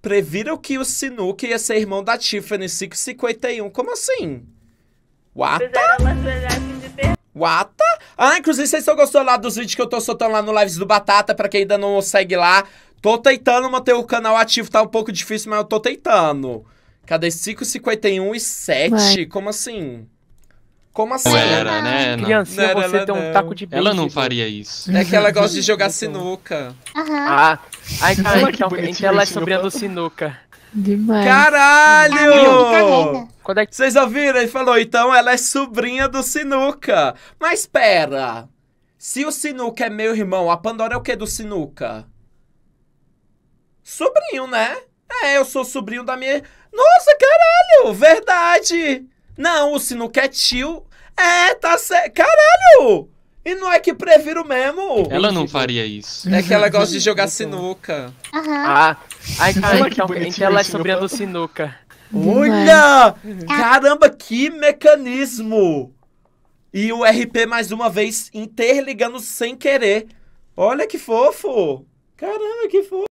Previram que o Sinuca ia ser irmão da Tiffany 551. Como assim? What? Fizeram uma trollagem de per... What? Ah, inclusive, vocês estão gostando lá dos vídeos que eu tô soltando lá no Lives do Batata, pra quem ainda não segue lá. Tô tentando manter o canal ativo, tá um pouco difícil, mas eu tô tentando. Cadê 551 e 7? Vai. Como assim? Como assim? Não era, né? Não. Criancinha, Não era você tem um não. taco de Ela não faria isso. É que ela gosta de jogar sinuca. Aham. Ah, ai, cara, então, então ela é sobrinha do Sinuca. Demais. Caralho! Quando é que... Vocês ouviram? Ele falou, então ela é sobrinha do Sinuca. Mas pera. Se o Sinuca é meu irmão, a Pandora é o que do Sinuca? Sobrinho, né? É, eu sou sobrinho da minha. Nossa, caralho! Verdade! Não, o Sinuca é tio. É, tá certo. Caralho! E não é que previro mesmo? Ela não faria isso. É que ela gosta de jogar sinuca. Aham. Ah, ai, cara, então, então ela é sobrinha do. Sinuca. Olha! Caramba, que mecanismo! E o RP mais uma vez interligando sem querer. Olha que fofo! Caramba, que fofo!